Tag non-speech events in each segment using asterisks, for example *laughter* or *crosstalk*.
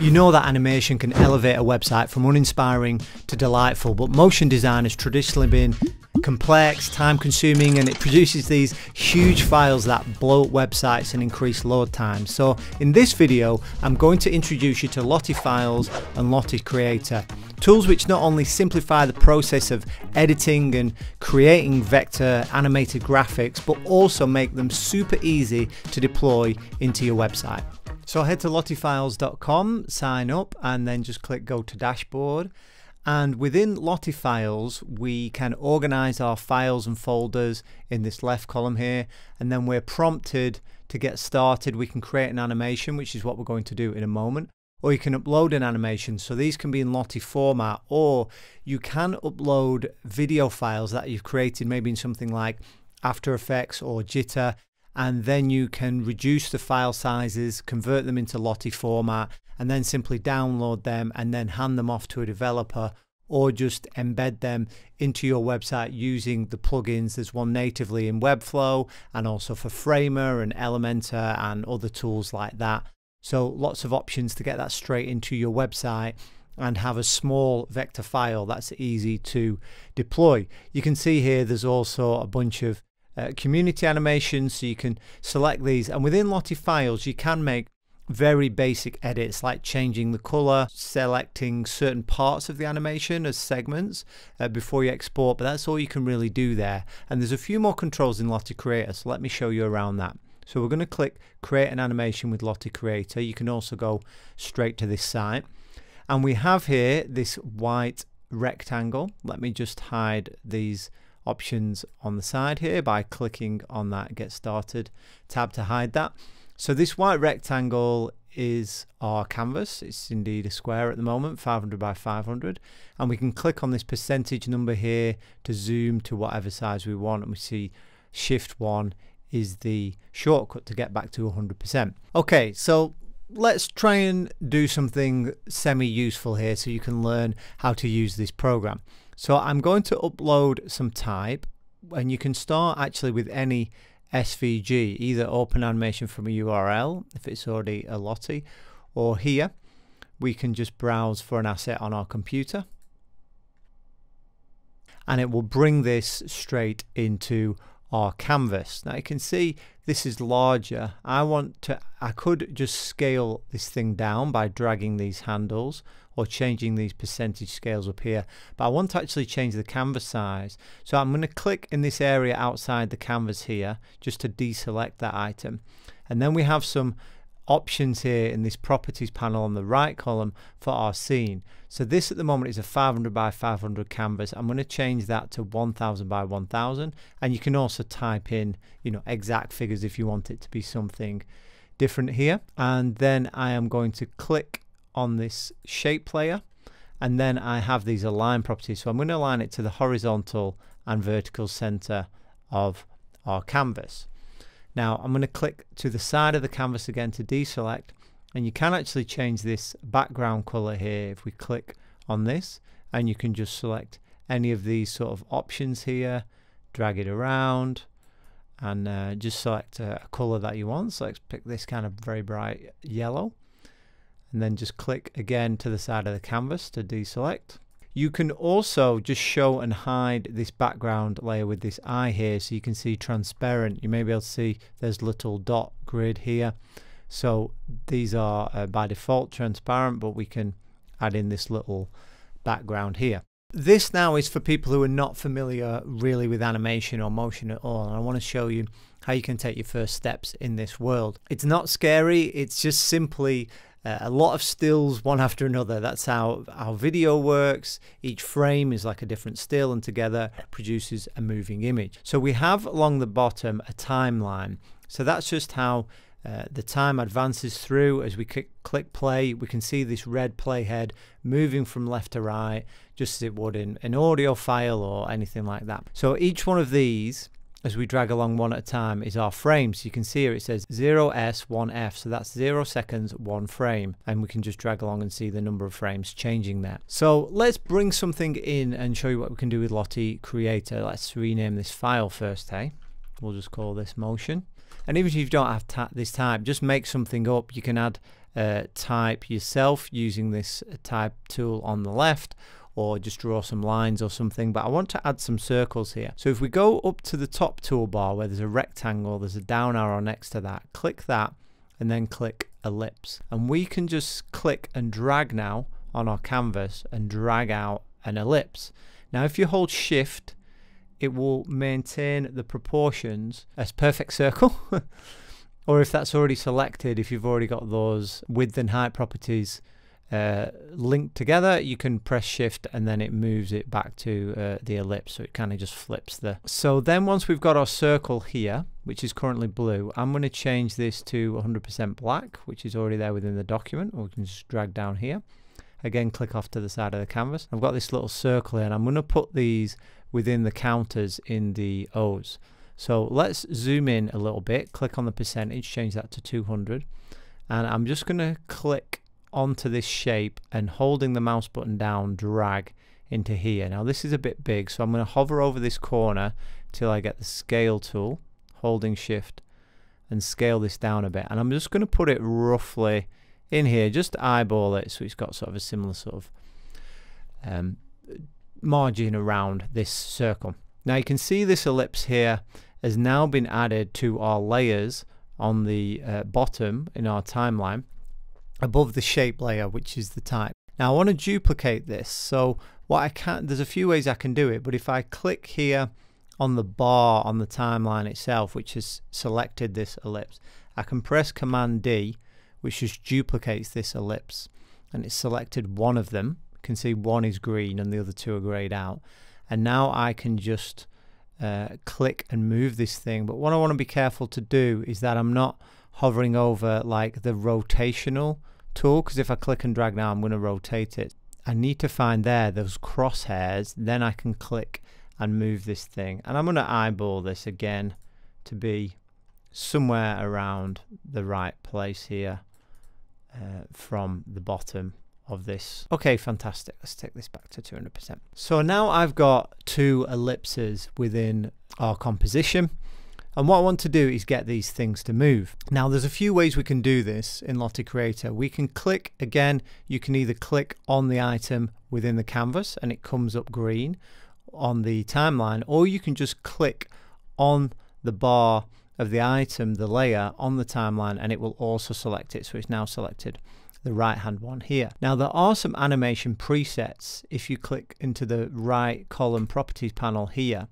You know that animation can elevate a website from uninspiring to delightful, but motion design has traditionally been complex, time consuming, and it produces these huge files that blow up websites and increase load times. So in this video, I'm going to introduce you to Lottie Files and Lottie Creator. Tools which not only simplify the process of editing and creating vector animated graphics, but also make them super easy to deploy into your website. So head to lottiefiles.com, sign up, and then just click go to dashboard. And within Lottie Files, we can organize our files and folders in this left column here. And then we're prompted to get started. We can create an animation, which is what we're going to do in a moment. Or you can upload an animation. So these can be in Lottie format, or you can upload video files that you've created, maybe in something like After Effects or Jitter and then you can reduce the file sizes, convert them into Lottie format, and then simply download them and then hand them off to a developer or just embed them into your website using the plugins. There's one natively in Webflow and also for Framer and Elementor and other tools like that. So lots of options to get that straight into your website and have a small vector file that's easy to deploy. You can see here there's also a bunch of uh, community animations so you can select these. And within Lottie files you can make very basic edits like changing the color selecting certain parts of the animation as segments uh, before you export but that's all you can really do there. And there's a few more controls in Lottie Creator so let me show you around that. So we're going to click create an animation with Lottie Creator. You can also go straight to this site. And we have here this white rectangle. Let me just hide these options on the side here by clicking on that get started tab to hide that. So this white rectangle is our canvas. It's indeed a square at the moment, 500 by 500. And we can click on this percentage number here to zoom to whatever size we want. And we see shift one is the shortcut to get back to 100%. Okay, so let's try and do something semi-useful here so you can learn how to use this program. So I'm going to upload some type and you can start actually with any SVG, either open animation from a URL if it's already a Lottie or here we can just browse for an asset on our computer and it will bring this straight into our canvas. Now you can see this is larger. I want to, I could just scale this thing down by dragging these handles or changing these percentage scales up here. But I want to actually change the canvas size. So I'm going to click in this area outside the canvas here just to deselect that item. And then we have some options here in this properties panel on the right column for our scene. So this at the moment is a 500 by 500 canvas. I'm going to change that to 1000 by 1000 and you can also type in you know exact figures if you want it to be something different here and then I am going to click on this shape layer and then I have these align properties. So I'm going to align it to the horizontal and vertical center of our canvas. Now I'm going to click to the side of the canvas again to deselect and you can actually change this background color here if we click on this and you can just select any of these sort of options here drag it around and uh, just select a, a color that you want. So let's pick this kind of very bright yellow and then just click again to the side of the canvas to deselect you can also just show and hide this background layer with this eye here so you can see transparent. You may be able to see there's little dot grid here. So these are uh, by default transparent but we can add in this little background here. This now is for people who are not familiar really with animation or motion at all and I want to show you how you can take your first steps in this world. It's not scary, it's just simply uh, a lot of stills one after another. That's how our video works. Each frame is like a different still and together produces a moving image. So we have along the bottom a timeline. So that's just how uh, the time advances through as we click, click play we can see this red playhead moving from left to right just as it would in an audio file or anything like that so each one of these as we drag along one at a time is our frame. So you can see here it says 0s 1f so that's 0 seconds 1 frame and we can just drag along and see the number of frames changing there. So let's bring something in and show you what we can do with Lottie Creator. Let's rename this file first hey. We'll just call this motion and even if you don't have this type just make something up you can add uh, type yourself using this type tool on the left or just draw some lines or something but I want to add some circles here. So if we go up to the top toolbar where there's a rectangle there's a down arrow next to that click that and then click ellipse. And we can just click and drag now on our canvas and drag out an ellipse. Now if you hold shift it will maintain the proportions as perfect circle. *laughs* Or if that's already selected if you've already got those width and height properties uh, linked together you can press shift and then it moves it back to uh, the ellipse. So it kind of just flips the so then once we've got our circle here which is currently blue I'm going to change this to 100% black which is already there within the document or we can just drag down here. Again click off to the side of the canvas. I've got this little circle here and I'm going to put these within the counters in the O's. So let's zoom in a little bit click on the percentage change that to 200 and I'm just going to click onto this shape and holding the mouse button down drag into here. Now this is a bit big so I'm going to hover over this corner till I get the scale tool holding shift and scale this down a bit and I'm just going to put it roughly in here just eyeball it so it's got sort of a similar sort of um, margin around this circle. Now you can see this ellipse here has now been added to our layers on the uh, bottom in our timeline above the shape layer which is the type. Now I want to duplicate this. So what I can there's a few ways I can do it but if I click here on the bar on the timeline itself which has selected this ellipse I can press command D which just duplicates this ellipse and it's selected one of them. You can see one is green and the other two are grayed out. And now I can just uh, click and move this thing. But what I want to be careful to do is that I'm not hovering over like the rotational tool because if I click and drag now I'm going to rotate it I need to find there those crosshairs then I can click and move this thing and I'm going to eyeball this again to be somewhere around the right place here uh, from the bottom of this. Okay, fantastic. Let's take this back to 200%. So now I've got two ellipses within our composition. And what I want to do is get these things to move. Now there's a few ways we can do this in Lottie Creator. We can click, again, you can either click on the item within the canvas and it comes up green on the timeline, or you can just click on the bar of the item, the layer on the timeline and it will also select it. So it's now selected the right hand one here. Now there are some animation presets if you click into the right column properties panel here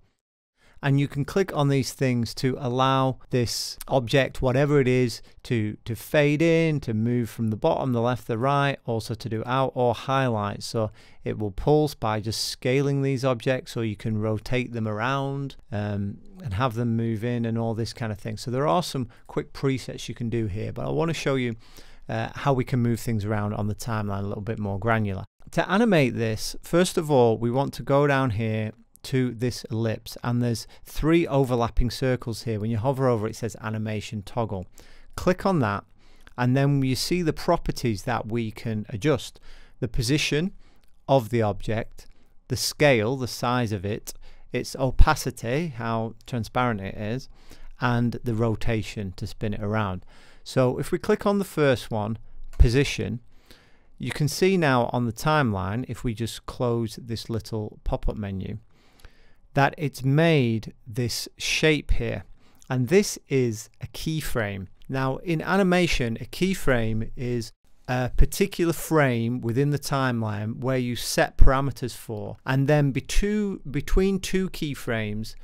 and you can click on these things to allow this object whatever it is to to fade in to move from the bottom the left the right also to do out or highlight so it will pulse by just scaling these objects or you can rotate them around um, and have them move in and all this kind of thing so there are some quick presets you can do here but I want to show you uh, how we can move things around on the timeline a little bit more granular. To animate this, first of all, we want to go down here to this ellipse and there's three overlapping circles here. When you hover over it says animation toggle. Click on that and then you see the properties that we can adjust. The position of the object, the scale, the size of it, its opacity, how transparent it is, and the rotation to spin it around. So if we click on the first one, position, you can see now on the timeline, if we just close this little pop-up menu, that it's made this shape here. And this is a keyframe. Now in animation a keyframe is a particular frame within the timeline where you set parameters for. And then between two keyframes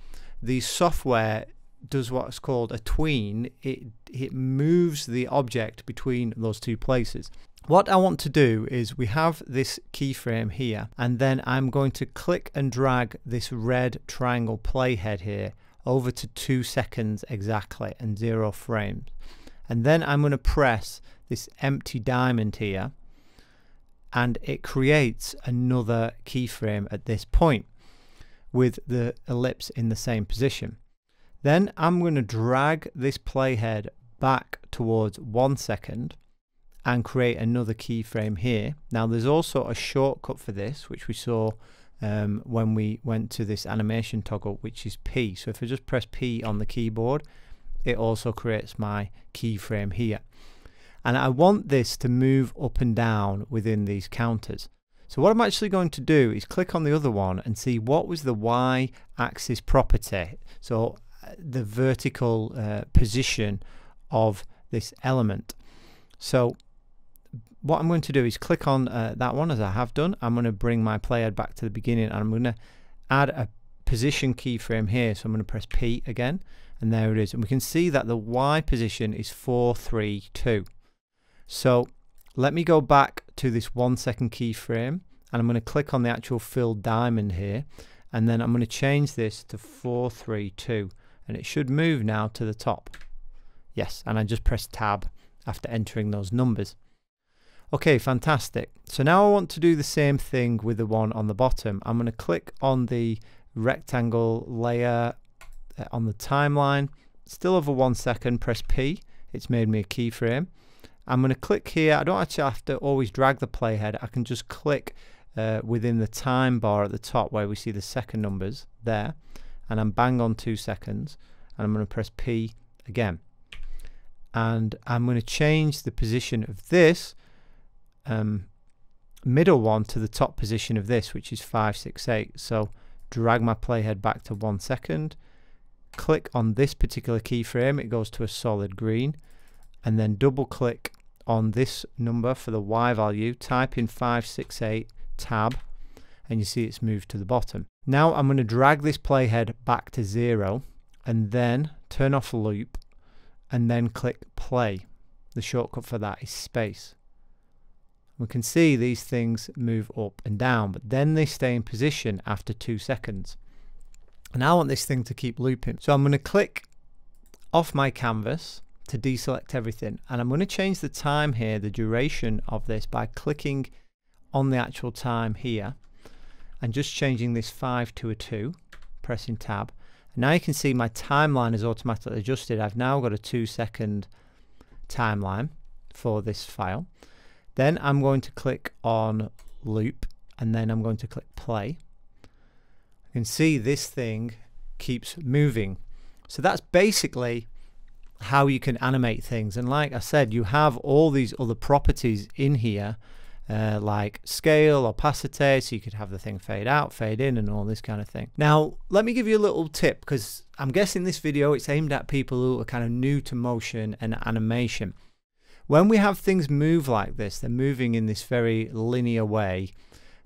the software does what's called a tween. It it moves the object between those two places what I want to do is we have this keyframe here and then I'm going to click and drag this red triangle playhead here over to two seconds exactly and zero frames and then I'm going to press this empty diamond here and it creates another keyframe at this point with the ellipse in the same position. Then I'm going to drag this playhead back towards one second and create another keyframe here. Now there's also a shortcut for this which we saw um, when we went to this animation toggle which is P. So if I just press P on the keyboard it also creates my keyframe here. And I want this to move up and down within these counters. So what I'm actually going to do is click on the other one and see what was the y axis property. So uh, the vertical uh, position of this element. So what I'm going to do is click on uh, that one as I have done. I'm going to bring my playhead back to the beginning and I'm going to add a position keyframe here. So I'm going to press P again and there it is. And we can see that the Y position is 432. So let me go back to this one second keyframe and I'm going to click on the actual filled diamond here and then I'm going to change this to 432 and it should move now to the top. Yes, and I just press tab after entering those numbers. Okay, fantastic. So now I want to do the same thing with the one on the bottom. I'm going to click on the rectangle layer uh, on the timeline. Still over one second, press P. It's made me a keyframe. I'm going to click here. I don't actually have to always drag the playhead. I can just click uh, within the time bar at the top where we see the second numbers there. And I'm bang on two seconds. And I'm going to press P again and I'm going to change the position of this um, middle one to the top position of this which is 568 so drag my playhead back to one second. Click on this particular keyframe. It goes to a solid green. And then double click on this number for the Y value. Type in 568 tab. And you see it's moved to the bottom. Now I'm going to drag this playhead back to zero and then turn off loop and then click play. The shortcut for that is space. We can see these things move up and down, but then they stay in position after two seconds. And I want this thing to keep looping. So I'm going to click off my canvas to deselect everything. And I'm going to change the time here, the duration of this by clicking on the actual time here and just changing this 5 to a 2, pressing tab. And now you can see my timeline is automatically adjusted. I've now got a two second timeline for this file. Then I'm going to click on loop and then I'm going to click play. You can see this thing keeps moving. So that's basically how you can animate things. And like I said, you have all these other properties in here uh, like scale, opacity, so you could have the thing fade out, fade in, and all this kind of thing. Now, let me give you a little tip because I'm guessing this video it's aimed at people who are kind of new to motion and animation. When we have things move like this, they're moving in this very linear way.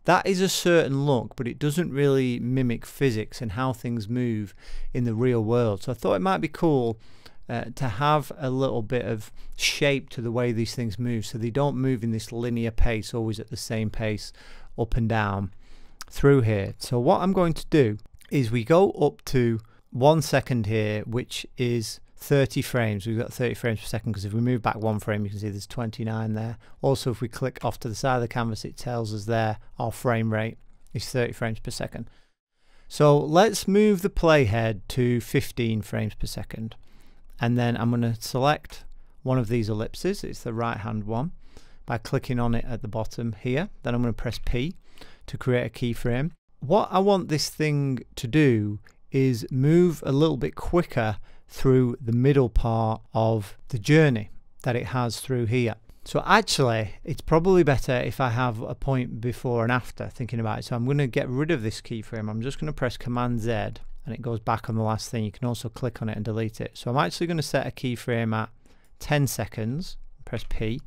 That is a certain look, but it doesn't really mimic physics and how things move in the real world. So I thought it might be cool uh, to have a little bit of shape to the way these things move so they don't move in this linear pace always at the same pace up and down through here so what I'm going to do is we go up to one second here which is 30 frames. We've got 30 frames per second because if we move back one frame you can see there's 29 there. Also if we click off to the side of the canvas it tells us there our frame rate is 30 frames per second. So let's move the playhead to 15 frames per second. And then I'm going to select one of these ellipses. It's the right hand one. By clicking on it at the bottom here then I'm going to press P to create a keyframe. What I want this thing to do is move a little bit quicker through the middle part of the journey that it has through here so actually it's probably better if I have a point before and after thinking about it so I'm going to get rid of this keyframe I'm just going to press command Z and it goes back on the last thing. You can also click on it and delete it. So I'm actually going to set a keyframe at 10 seconds, press P,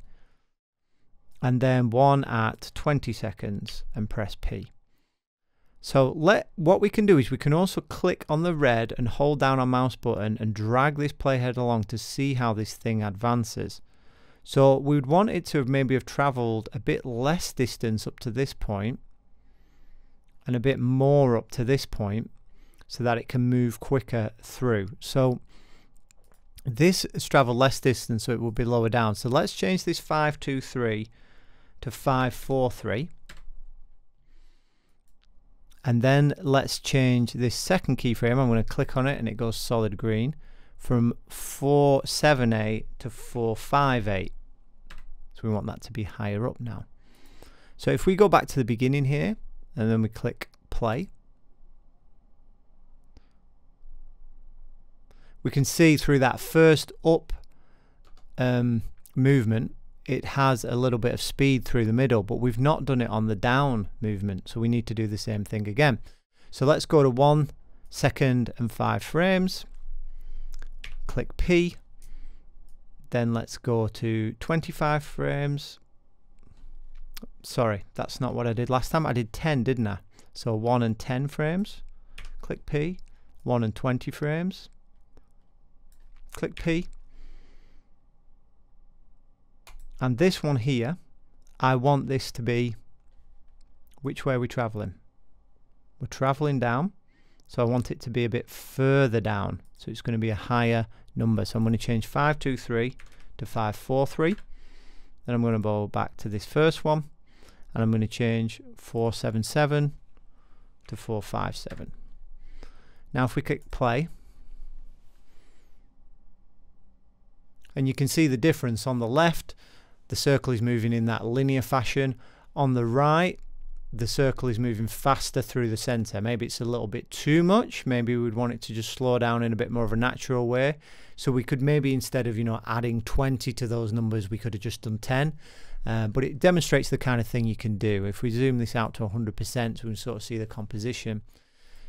and then one at 20 seconds and press P. So let what we can do is we can also click on the red and hold down our mouse button and drag this playhead along to see how this thing advances. So we would want it to maybe have traveled a bit less distance up to this point and a bit more up to this point so that it can move quicker through. So this has traveled less distance so it will be lower down. So let's change this 523 to 543 and then let's change this second keyframe. I'm going to click on it and it goes solid green from 478 to 458. So we want that to be higher up now. So if we go back to the beginning here and then we click play we can see through that first up um, movement it has a little bit of speed through the middle, but we've not done it on the down movement. So we need to do the same thing again. So let's go to one second and five frames. Click P. Then let's go to 25 frames. Sorry, that's not what I did last time. I did 10, didn't I? So 1 and 10 frames. Click P. 1 and 20 frames. Click P. And this one here, I want this to be, which way are we traveling? We're traveling down. So I want it to be a bit further down. So it's going to be a higher number. So I'm going to change 523 to 543. Then I'm going to go back to this first one. And I'm going to change 477 to 457. Now if we click play, and you can see the difference on the left the circle is moving in that linear fashion. On the right, the circle is moving faster through the center. Maybe it's a little bit too much. Maybe we'd want it to just slow down in a bit more of a natural way. So we could maybe instead of, you know, adding 20 to those numbers, we could have just done 10. Uh, but it demonstrates the kind of thing you can do. If we zoom this out to 100%, we can sort of see the composition.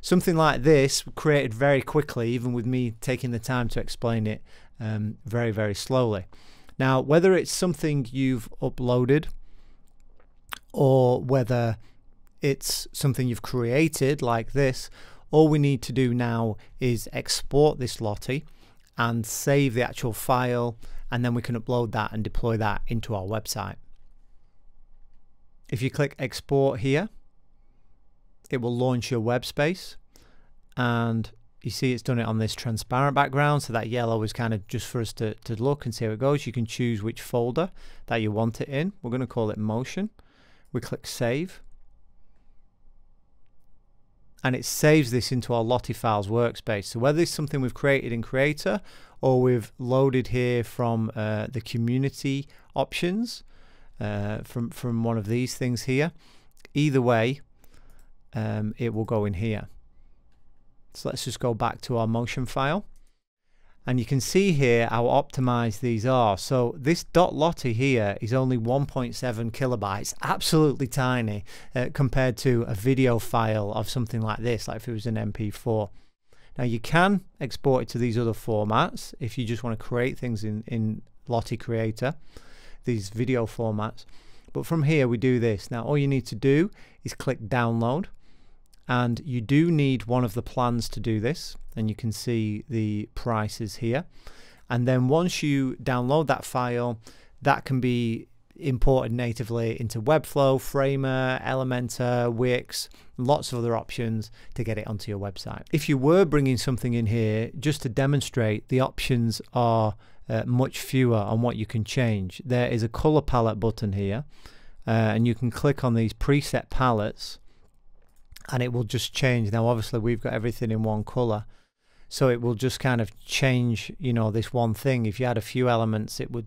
Something like this created very quickly, even with me taking the time to explain it um, very, very slowly. Now, whether it's something you've uploaded or whether it's something you've created like this, all we need to do now is export this Lottie and save the actual file and then we can upload that and deploy that into our website. If you click export here, it will launch your web space and you see it's done it on this transparent background so that yellow is kind of just for us to, to look and see how it goes. You can choose which folder that you want it in. We're going to call it motion. We click save. And it saves this into our Lottie Files workspace. So whether it's something we've created in Creator or we've loaded here from uh, the community options uh, from from one of these things here either way um, it will go in here so let's just go back to our motion file. And you can see here how optimized these are. So this dot .lottie here is only 1.7 kilobytes, absolutely tiny uh, compared to a video file of something like this, like if it was an MP4. Now you can export it to these other formats if you just want to create things in, in Lottie Creator, these video formats. But from here we do this. Now all you need to do is click download and you do need one of the plans to do this and you can see the prices here and then once you download that file that can be imported natively into Webflow, Framer, Elementor, Wix, lots of other options to get it onto your website. If you were bringing something in here just to demonstrate the options are uh, much fewer on what you can change. There is a color palette button here uh, and you can click on these preset palettes and it will just change. Now, obviously, we've got everything in one color, so it will just kind of change, you know, this one thing. If you had a few elements, it would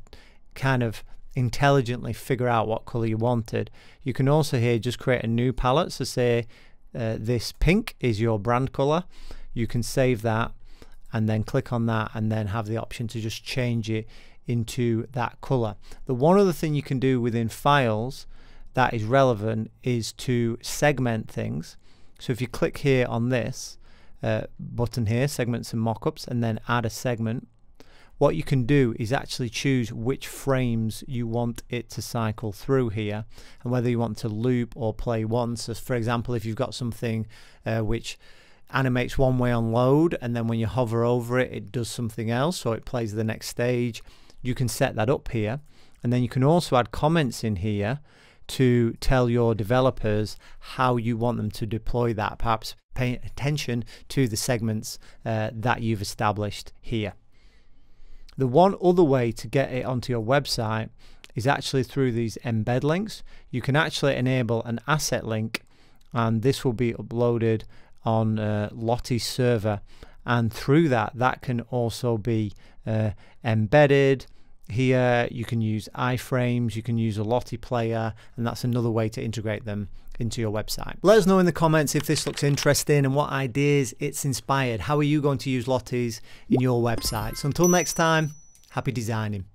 kind of intelligently figure out what color you wanted. You can also here just create a new palette. So say uh, this pink is your brand color. You can save that and then click on that and then have the option to just change it into that color. The one other thing you can do within files that is relevant is to segment things. So if you click here on this uh, button here, segments and mockups, and then add a segment, what you can do is actually choose which frames you want it to cycle through here and whether you want to loop or play once. So for example, if you've got something uh, which animates one way on load and then when you hover over it, it does something else, so it plays the next stage, you can set that up here. And then you can also add comments in here to tell your developers how you want them to deploy that, perhaps pay attention to the segments uh, that you've established here. The one other way to get it onto your website is actually through these embed links. You can actually enable an asset link and this will be uploaded on uh, Lottie's server and through that that can also be uh, embedded here you can use iframes, you can use a Lottie player, and that's another way to integrate them into your website. Let us know in the comments if this looks interesting and what ideas it's inspired. How are you going to use Lotties in your website? So until next time, happy designing.